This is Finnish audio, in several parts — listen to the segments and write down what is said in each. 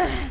Ugh.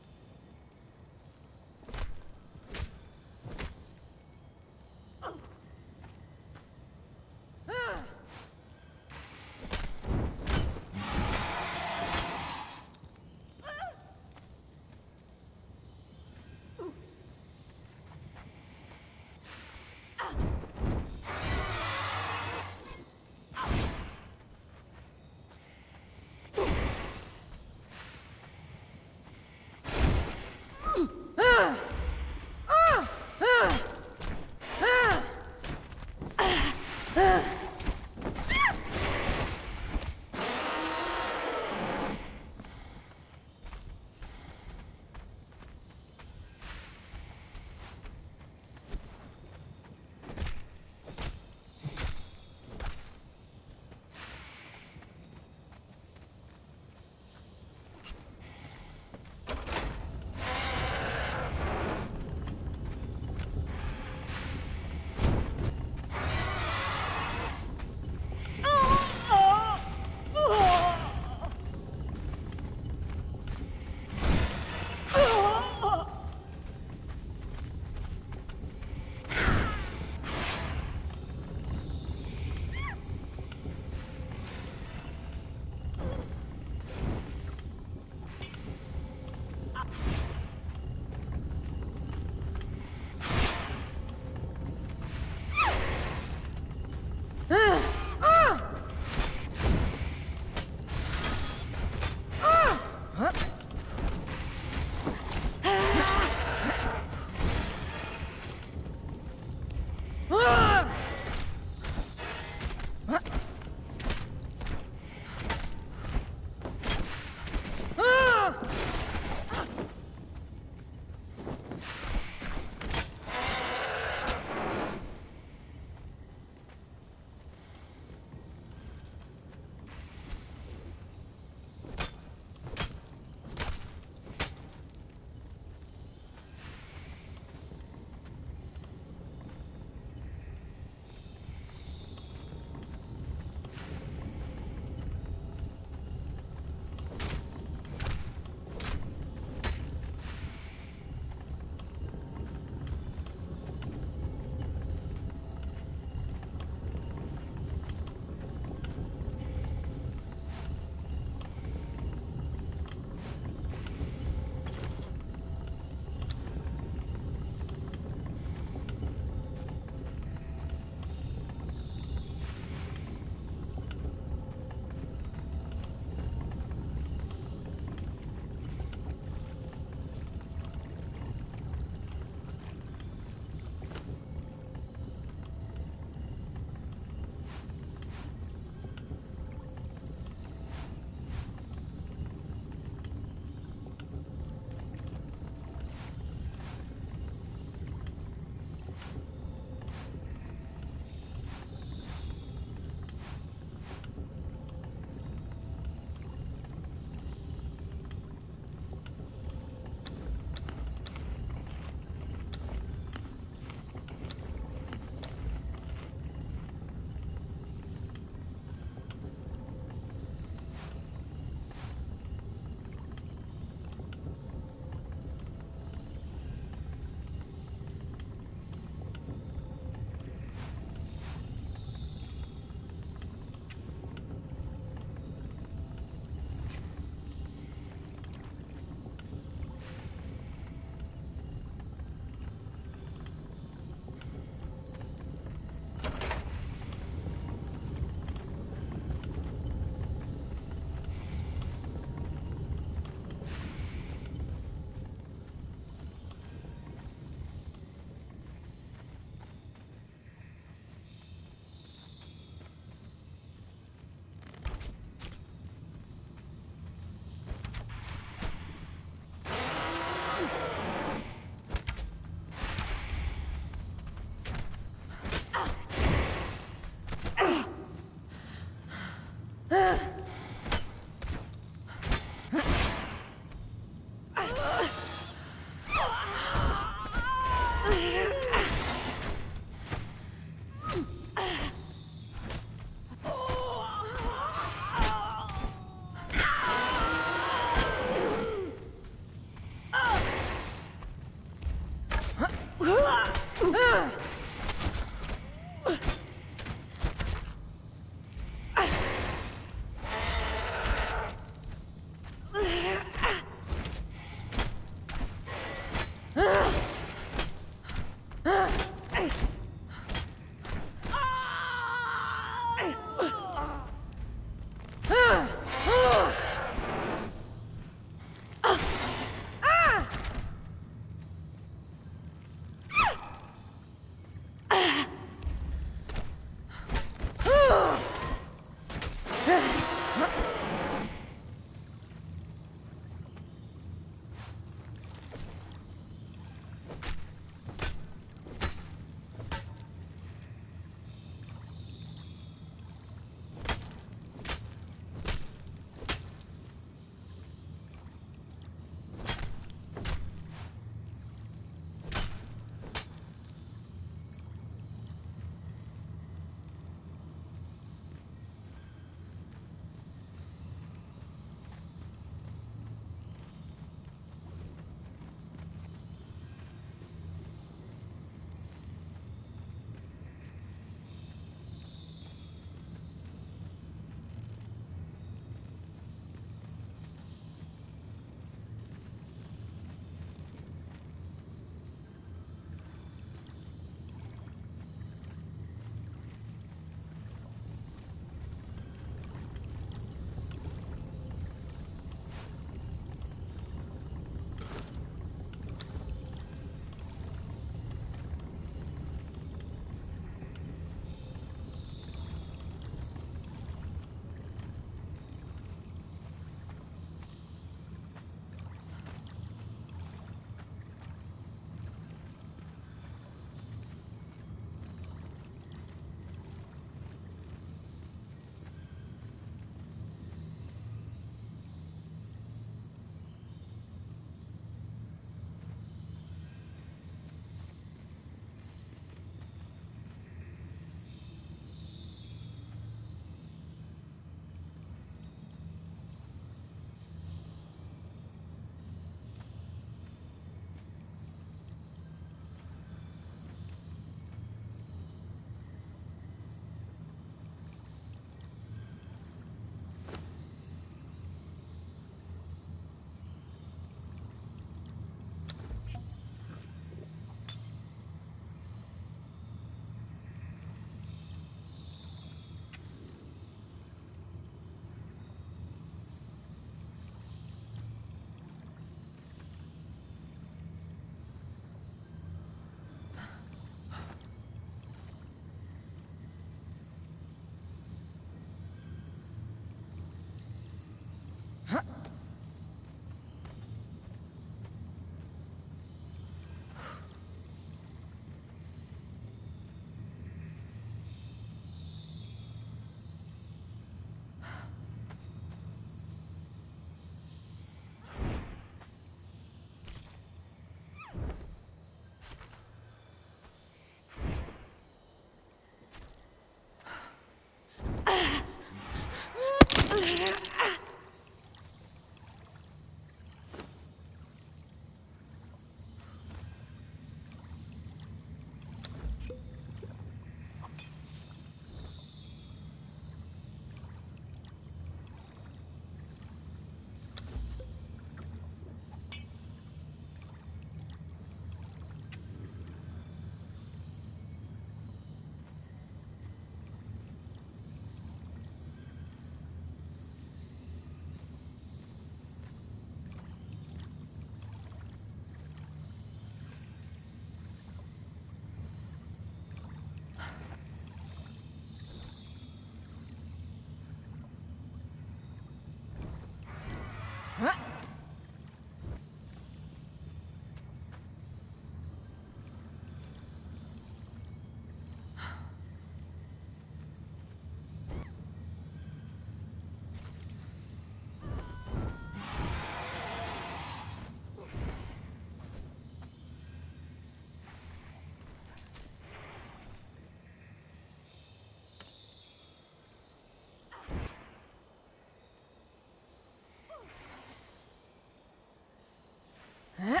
Huh?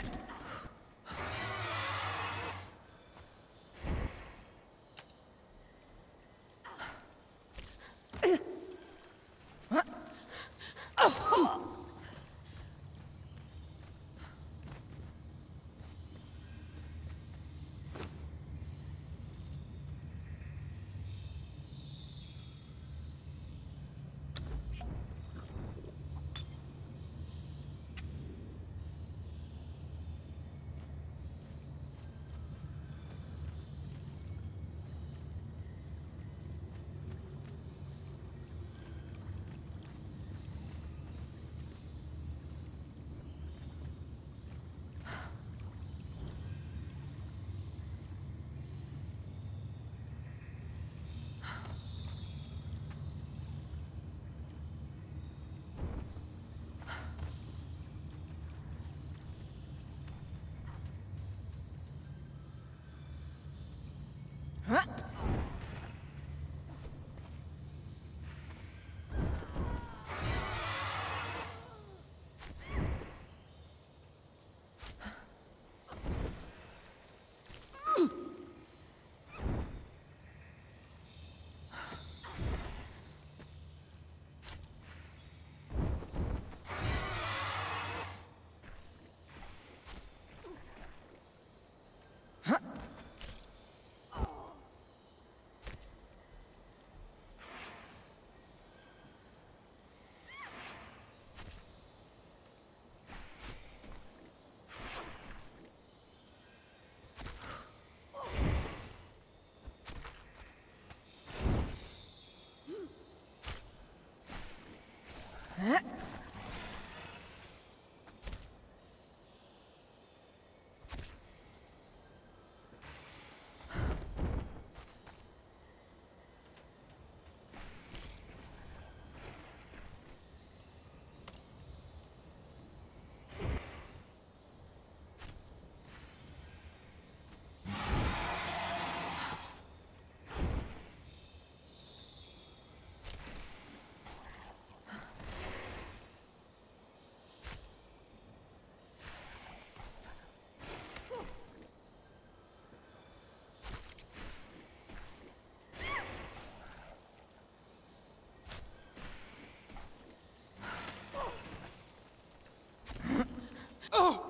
¡Oh!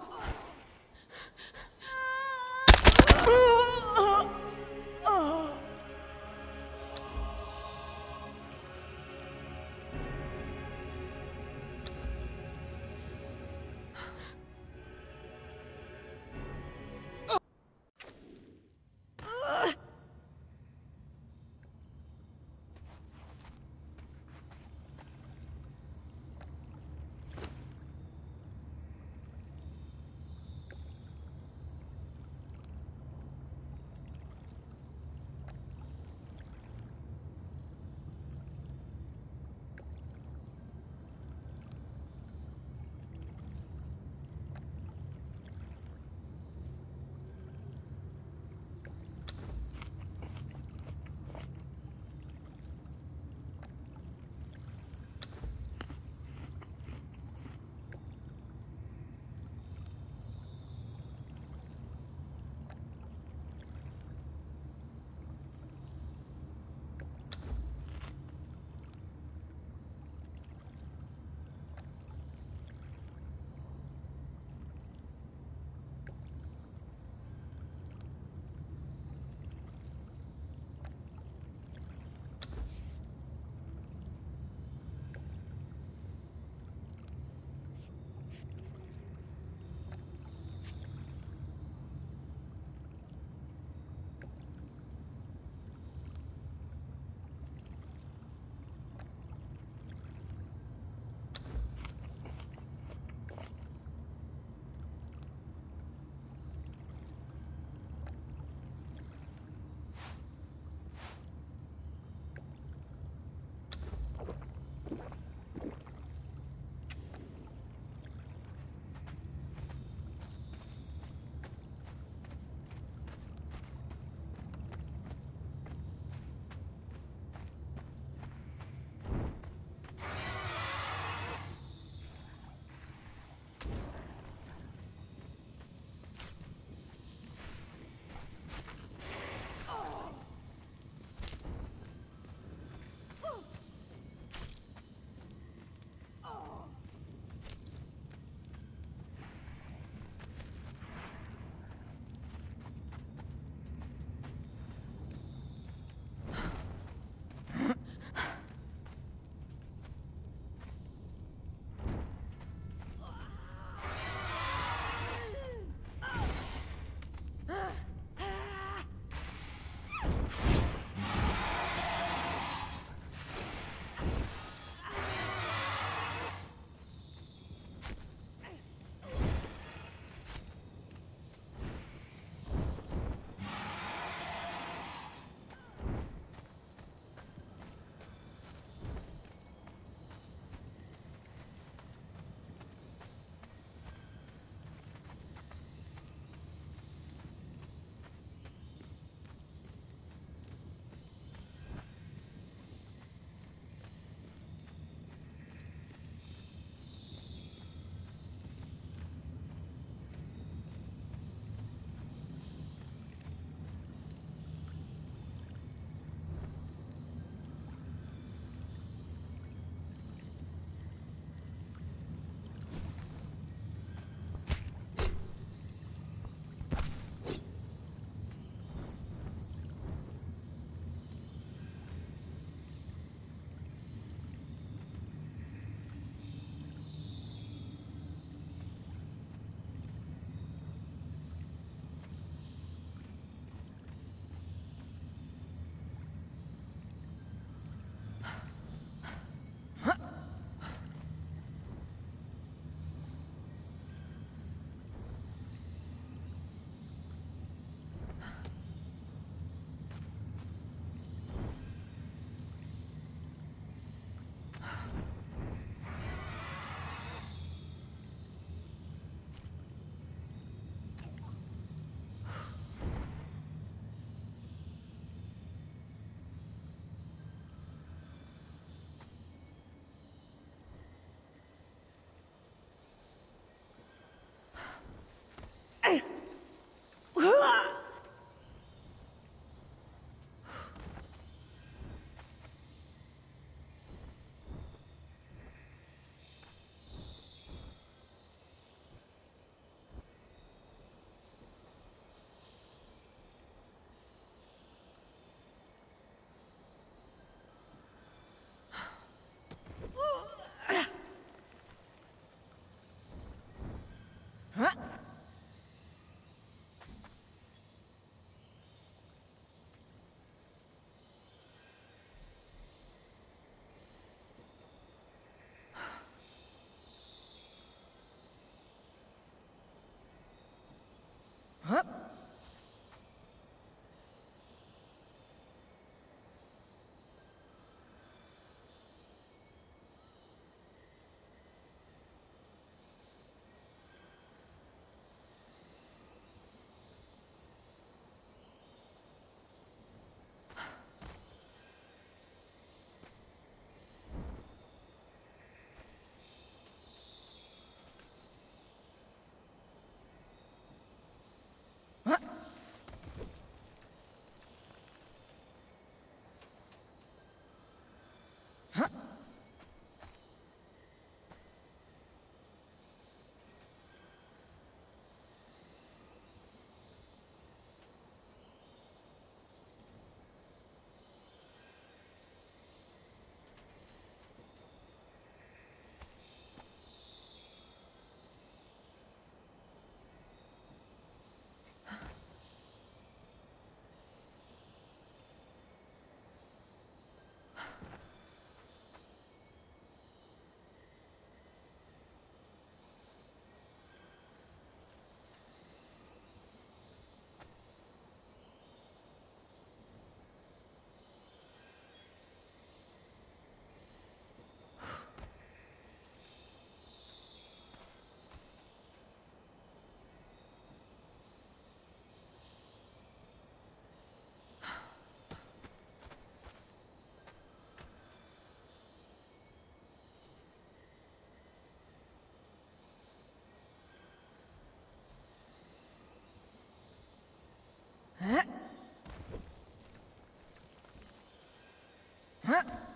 え？っ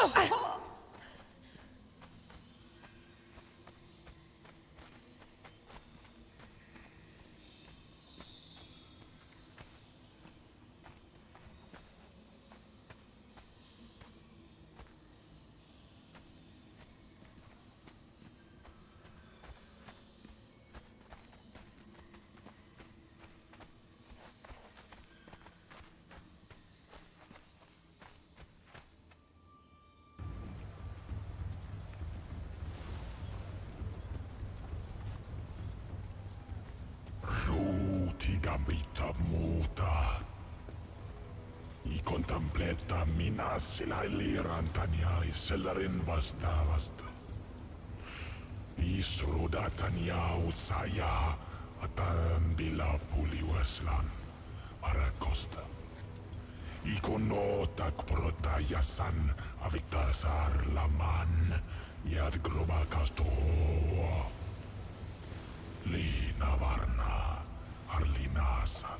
Oh. I contempleta minasilla ilirantania isellarin vastaavasta. Isrudatania usaya atambila puliwaslan arakosta. Ikonotak protajasan aviktasar laman jad. Liina Varna, Arlinasat.